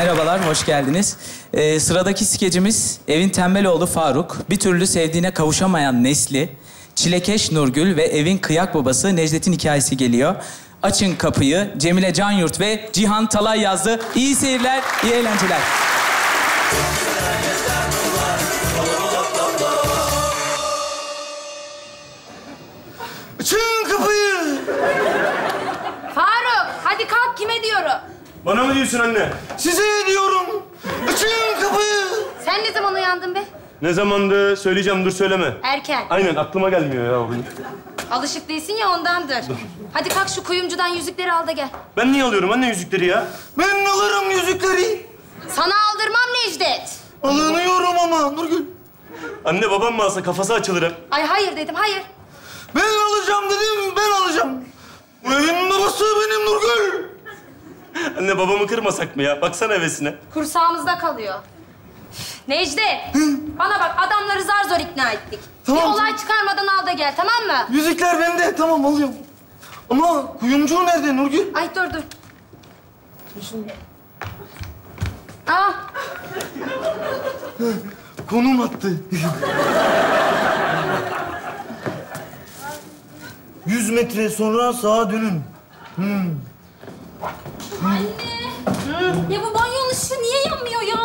Merhabalar, hoş geldiniz. Ee, sıradaki skecimiz evin tembel oğlu Faruk, bir türlü sevdiğine kavuşamayan Nesli, Çilekeş Nurgül ve evin kıyak babası Necdet'in hikayesi geliyor. Açın kapıyı, Cemile Canyurt ve Cihan Talay yazdı. İyi seyirler, iyi eğlenceler. Bana mı diyorsun anne? Size diyorum. Açın kapıyı. Sen ne zaman uyandın be? Ne zamandı? Söyleyeceğim dur söyleme. Erken. Aynen aklıma gelmiyor ya. benim. Alışık değilsin ya ondandır. Hadi kalk şu kuyumcudan yüzükleri al da gel. Ben niye alıyorum anne yüzükleri ya? Ben alırım yüzükleri. Sana aldırmam Necdet. Alınıyorum ama Nurgül. Anne babam mı alsa kafası açılır hep. Ay hayır dedim hayır. Ben alacağım dedim, ben alacağım. Bu evin babası benim Nurgül. Anne babamı kırmasak mı ya? Baksana hevesine. Kursağımızda kalıyor. Necdet, bana bak adamları zar zor ikna ettik. Tamam. Bir olay çıkarmadan al da gel tamam mı? Yüzükler bende, tamam alıyorum. Ama kuyumcu nerede Nurgül? Ay dur dur. Aa, Konum attı. Yüz metre sonra sağa dönün. Ya bu banyo ışığı niye yanmıyor ya?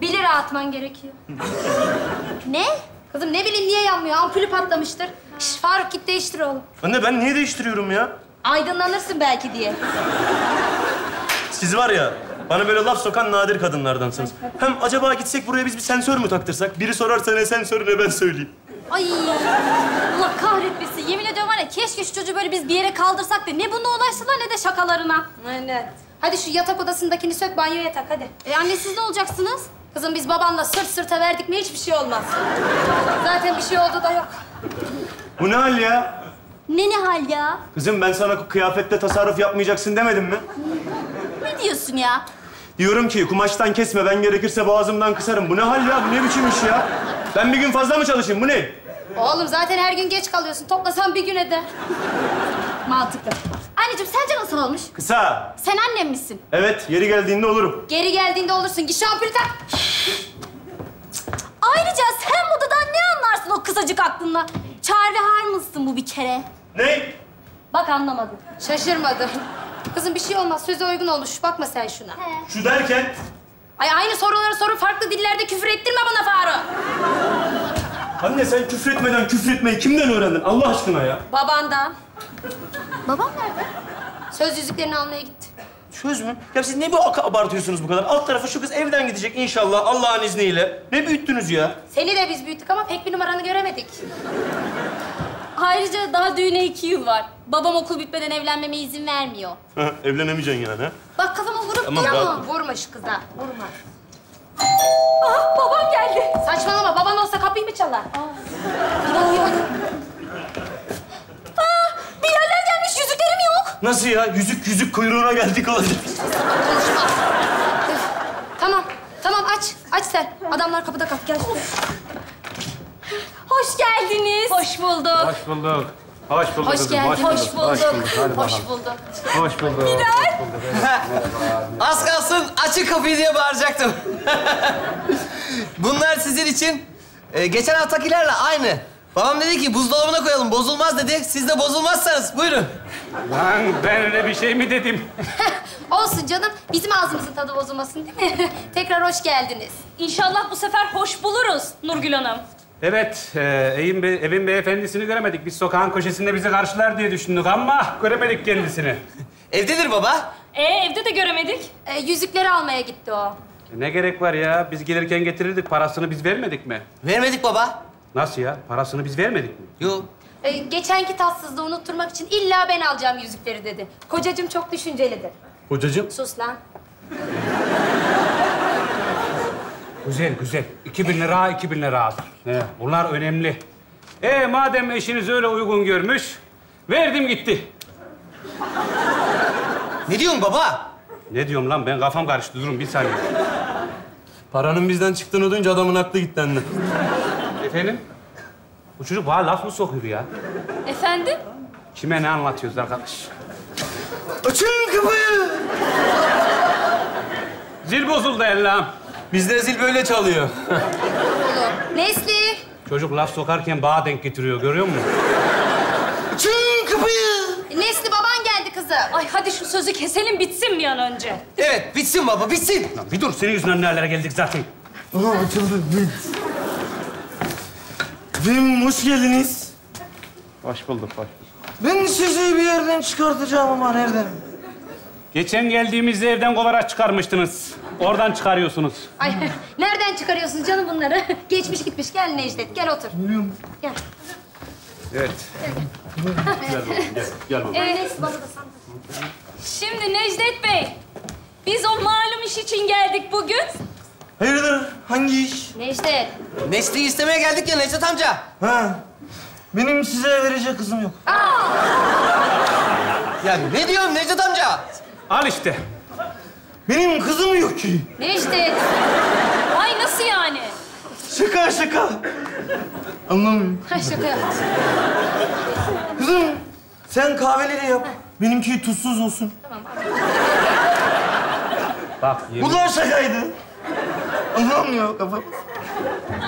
Bir lira atman gerekiyor. ne? Kızım ne bileyim niye yanmıyor? Ampulü patlamıştır. Şş, Faruk git değiştir oğlum. Anne ben niye değiştiriyorum ya? Aydınlanırsın belki diye. Siz var ya bana böyle laf sokan nadir kadınlardansınız. Hem acaba gitsek buraya biz bir sensör mü taktırsak? Biri sorarsa ne sensörü ne ben söyleyeyim. Ay Allah kahretmesin. Yemin ediyorum var ya keşke şu çocuğu böyle biz bir yere kaldırsak da ne buna ulaştılar ne de şakalarına. Aynen. Hadi şu yatak odasındakini sök banyoya tak hadi. E anne siz ne olacaksınız? Kızım biz babanla sırt sırta verdik mi hiçbir şey olmaz. Zaten bir şey oldu da yok. Bu ne hal ya? Ne ne hal ya? Kızım ben sana kıyafette tasarruf yapmayacaksın demedim mi? Ne diyorsun ya? Diyorum ki kumaştan kesme ben gerekirse boğazımdan kısarım. Bu ne hal ya? Bu ne biçim iş ya? Ben bir gün fazla mı çalışayım? Bu ne? Oğlum zaten her gün geç kalıyorsun. Toplasan bir gün eder. Mantıklı. Anneciğim sence nasıl olmuş? Kısa. Sen annem misin? Evet, yeri geldiğinde olurum. Geri geldiğinde olursun. Git şu ampulü tak. Ayrıca sen modadan ne anlarsın o kısacık aklınla? Charlie Harmons'ın bu bir kere. Ne? Bak anlamadım. Şaşırmadım. Kızım bir şey olmaz. Söze uygun olmuş. Bakma sen şuna. Şu derken... Ay aynı soruları soru farklı dillerde küfür ettirme bana Faruk. Anne sen küfretmeden küfretmeyi kimden öğrendin Allah aşkına ya? Babandan. Babam nerede? Söz yüzüklerini almaya gitti. Söz mü? Ya siz ne bu abartıyorsunuz bu kadar? Alt tarafı şu kız evden gidecek inşallah Allah'ın izniyle. Ne büyüttünüz ya? Seni de biz büyüttük ama pek bir numaranı göremedik. Ayrıca daha düğüne iki yıl var. Babam okul bitmeden evlenmeme izin vermiyor. Evlenemeyeceksin yani ha? Bak kafama vurup Tamam, duruyor. rahat ol. Vurma şu kıza. Vurma. Ah, babam geldi. Saçmalama. Baban olsa kapıyı mı çalar? Aa, Bilaller gelmiş, yüzüklerim yok. Nasıl ya? Yüzük yüzük kuyruğuna geldik olacak. Konuşma. Üf. Tamam. Tamam aç. Aç sen. Adamlar kapıda kal. Gel. Hoş geldiniz. Hoş bulduk. Hoş bulduk. Hoş bulduk Hoş kızım. geldin. Hoş bulduk. Hadi Hoş bakalım. bulduk. Hoş bulduk. Az kalsın açın kapıyı diye bağıracaktım. Bunlar sizin için e, geçen haftakilerle aynı. Babam dedi ki buzdolabına koyalım bozulmaz dedi. Siz de bozulmazsanız buyurun. Lan ben öyle bir şey mi dedim? Olsun canım. Bizim ağzımızın tadı bozulmasın değil mi? Tekrar hoş geldiniz. İnşallah bu sefer hoş buluruz Nurgül Hanım. Evet, e, evin, be, evin beyefendisini göremedik. Biz sokağın köşesinde bizi karşılar diye düşündük ama göremedik kendisini. Evdedir baba. Ee, evde de göremedik. Ee, yüzükleri almaya gitti o. E, Ne gerek var ya? Biz gelirken getirirdik. Parasını biz vermedik mi? Vermedik baba. Nasıl ya? Parasını biz vermedik mi? Yok. Ee, geçenki tatsızlığı unutturmak için illa ben alacağım yüzükleri dedi. Kocacığım çok düşüncelidir. Hocacığım. Sus lan. Güzel, güzel. 2000 lira, 2000 lira alır. He, bunlar önemli. E madem eşiniz öyle uygun görmüş, verdim gitti. Ne diyorsun baba? Ne diyorum lan ben kafam karıştı. Durun bir saniye. Paranın bizden çıktığını duyunca adamın aklı gitti anne. Efendim? Bu çocuk bana laf mı sokuyor ya? Efendim? Kime ne anlatıyoruz arkadaş? Açın kapıyı. Zil bozuldu Allah'ım. Bizde zil böyle çalıyor. Nesli. Çocuk laf sokarken bağa denk getiriyor, görüyor musun? Açın kapıyı. Nesli baban geldi kızım. Ay hadi şu sözü keselim bitsin bir an önce. Evet, bitsin baba, bitsin. Lan bir dur, senin yüzünden nerelere geldik zaten. Aha açıldı. Efendim hoş geldiniz. Hoş bulduk, hoş Ben sizi bir yerden çıkartacağım ama nereden? Geçen geldiğimizde evden kovarak çıkarmıştınız. Oradan çıkarıyorsunuz. Ay nereden çıkarıyorsun canım bunları? Geçmiş gitmiş. Gel Necdet gel otur. Gel. Evet. Ee, Nesli baba da sen. Şimdi Necdet Bey, biz o malum iş için geldik bugün. Hayırdır? Hangi iş? Necdet. Nesli'yi istemeye geldik ya Necdet amca. Ha. Benim size verecek kızım yok. Ya ne diyorsun Necdet amca? Al işte. Benim kızım yok ki. Necdet. Ay nasıl yani? Şaka şaka. Anlamıyorum. Ha şaka yaptım. Kızım sen kahveleri yap. Benimki tuzsuz olsun. Bak yemin Bu da şakaydı. Anlamıyor kafam.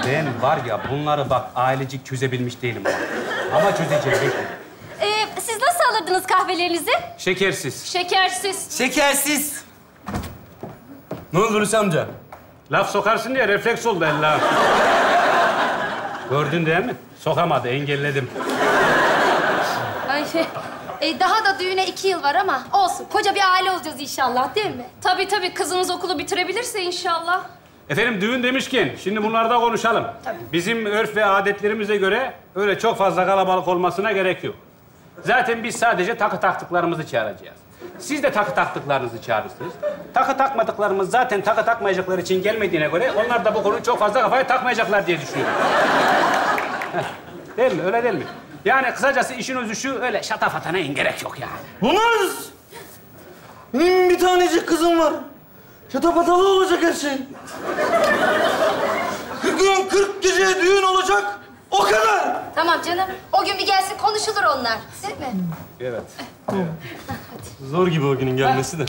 ben var ya bunları bak ailecik çözebilmiş değilim. bak. Ama çözeceğim. bekle. Alırdınız kahvelerinizi? Şekersiz. Şekersiz. Şekersiz. Ne oldu Hulusi amca? Laf sokarsın diye refleks oldu Allah'ım. Gördün değil mi? Sokamadı, engelledim. Ay e, daha da düğüne iki yıl var ama olsun. Koca bir aile olacağız inşallah değil mi? Tabii tabii kızınız okulu bitirebilirse inşallah. Efendim düğün demişken şimdi bunları da konuşalım. Bizim örf ve adetlerimize göre öyle çok fazla kalabalık olmasına gerek yok. Zaten biz sadece takı taktıklarımızı çağıracağız. Siz de takı taktıklarınızı çağırırsınız. Takı takmadıklarımız zaten takı takmayacaklar için gelmediğine göre onlar da bu konuyu çok fazla kafaya takmayacaklar diye düşünüyorum. Değil mi? Öyle değil mi? Yani kısacası işin özü şu, öyle şatafatana in gerek yok yani. Olmaz. Benim bir tanecik kızım var. Çatapatalı olacak her şey. Gün, kırk gece düğün olacak. O kadar. Tamam canım. O gün bir gelsin konuşulur onlar. Değil mi? Evet. Zor gibi o günün gelmesi de.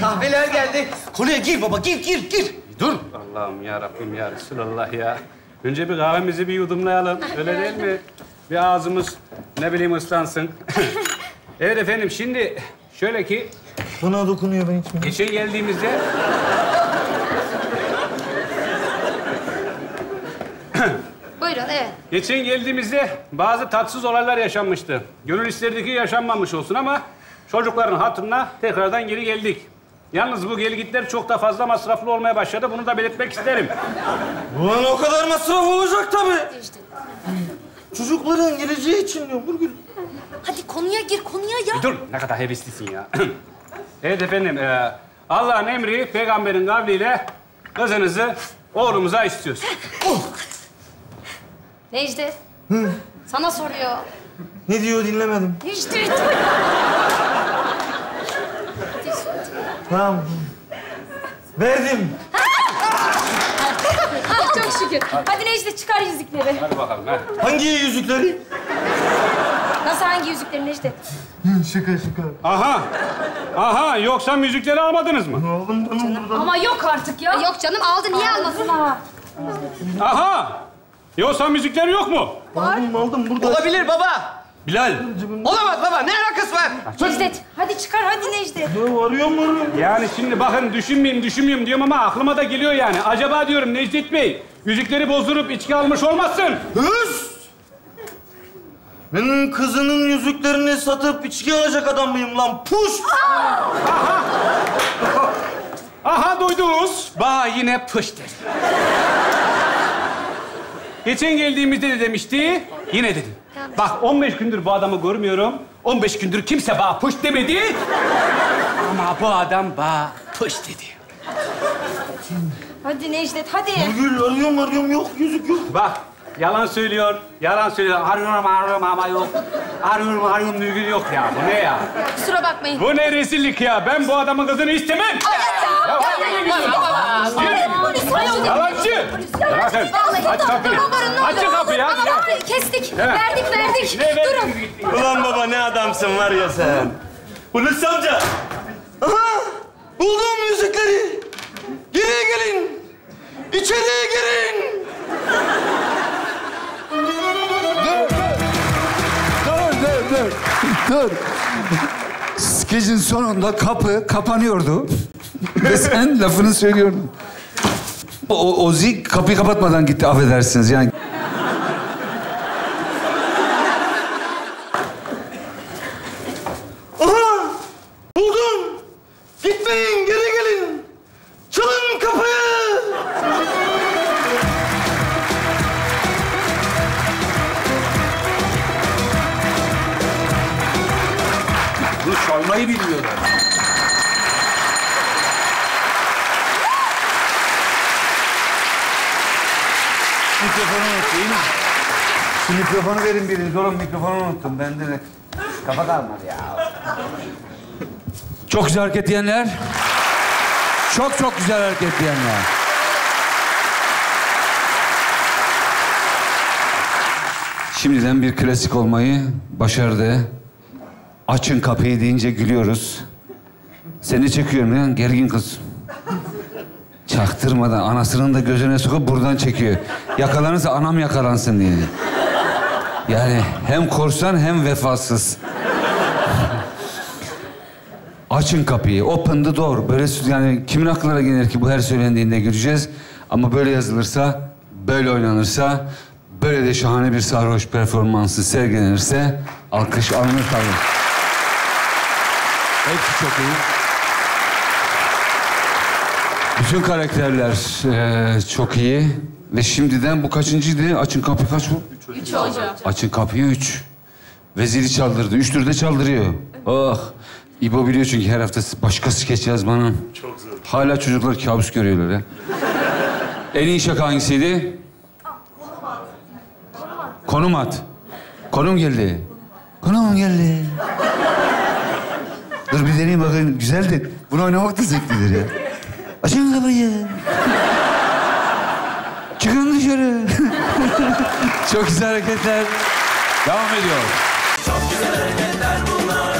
Kahveler geldi. Konuya gir baba, gir, gir, gir. Dur. Allah'ım ya Rabbim ya Resulallah ya. Önce bir kahvemizi bir yudumlayalım. Öyle değil mi? Bir ağzımız ne bileyim ıslansın. evet efendim şimdi şöyle ki Bana dokunuyor ben içmeyeyim. geçen geldiğimizde Buyurun evet. Geçen geldiğimizde bazı tatsız olaylar yaşanmıştı. Gönül isterdi ki yaşanmamış olsun ama çocukların hatırına tekrardan geri geldik. Yalnız bu gelgitler çok da fazla masraflı olmaya başladı. Bunu da belirtmek isterim. Ulan o kadar masraf olacak tabii. Çocukların geleceği için diyorum Burgül. Hadi konuya gir konuya ya. Dur, ne kadar heveslisin ya. evet efendim, e, Allah'ın emri, peygamberin kavliyle kızınızı oğlumuza istiyoruz. Necdet. Sana soruyor. Ne diyor dinlemedim. Necdet. Tamam. Verdim. Çok şükür. Hadi Necdet çıkar yüzükleri. Hadi bakalım, ha. Hangi yüzükleri? Nasıl hangi yüzükleri Necdet? şaka şaka. Aha, aha, yoksa müzikleri almadınız mı? Aldım ben buradan. Ama yok artık ya. Yok canım aldı niye almasın ha? Aha, yoksa müzikleri yok mu? Aldım aldım burada. Olabilir baba. Bilal. Olamaz baba, ne alakası var? Necdet hadi çıkar hadi Necdet. Ya arıyorum arıyorum. Yani şimdi bakın düşünmeyeyim, düşünmeyeyim diyorum ama aklıma da geliyor yani. Acaba diyorum Necdet Bey, yüzükleri bozdurup içki almış olmazsın. Hıs! Ben kızının yüzüklerini satıp içki alacak adam mıyım lan? Puş! Aha duydunuz. Ba yine pış dedi. Geçen geldiğimizde de demişti, yine dedi. Bak 15 gündür bu adamı görmüyorum. 15 gündür kimse ba pış demedi. Ama bu adam ba pış dedi. Hadi Necdet hadi. Burgül arıyorum arıyorum yok yüzük yok. Bak yalan söylüyor, yalan söylüyor. Arıyorum arıyorum ama yok. Arıyorum arıyorum virgül yok ya. Bu ne ya? Kusura bakmayın. Bu ne rezillik ya? Ben bu adamın kızını istemem. Ya, Polis var şurada. Yalancı. Bakın, Vallahi aç dur, kapıyı. dur babanın ne Açın kapıyı hadi Ama ya. bak, kestik. Verdik verdik. Ne Durun. Ulan baba ne adamsın var ya sen. Hulusi amca. Aha! Buldum yüzükleri. Geri İçeriye gelin. İçeriye girin. Dur, dur, dur. Dur. Skecin sonunda kapı kapanıyordu. Ve sen lafını söylüyordun. O, Ozi kapıyı kapatmadan gitti, affedersiniz yani. Mikrofonu unuttum. Şu mikrofonu verin biriniz. Oğlum mikrofonu unuttum. Bende de kafa kalmadı ya. Çok güzel hareket diyenler. Çok çok güzel hareket diyenler. Şimdiden bir klasik olmayı başardı. Açın kapıyı deyince gülüyoruz. Seni çekiyorum ya gergin kız. Çaktırmadan anasının da gözüne sokup buradan çekiyor. Yakalanırsa anam yakalansın diye. Yani hem korsan hem vefasız. Açın kapıyı. Open the door. Böyle yani kimin aklına gelir ki bu her söylendiğinde göreceğiz. Ama böyle yazılırsa, böyle oynanırsa, böyle de şahane bir sarhoş performansı sergilenirse alkış alınır tabii. Hepsi çok iyi. Bütün karakterler eee, çok iyi. Ve şimdiden bu kaçıncıydı? Açın kapıyı kaç bu? Üç hocam. Açın kapıyı üç. Ve zili çaldırdı. Üç türde çaldırıyor. Oh. İbo biliyor çünkü her hafta başka skeç yazmanın. Çok zor. Hala çocuklar kabus görüyorlar ya. en iyi şaka hangisiydi? Konum at. Konum geldi. Konum geldi. Dur bir deneyeyim bakayım. Güzeldi. Bunu oynamak da zevklidir ya. Açın kapıyı. Çıkın dışarı. Çok güzel hareketler. Devam ediyor. Çok güzel hareketler bunlar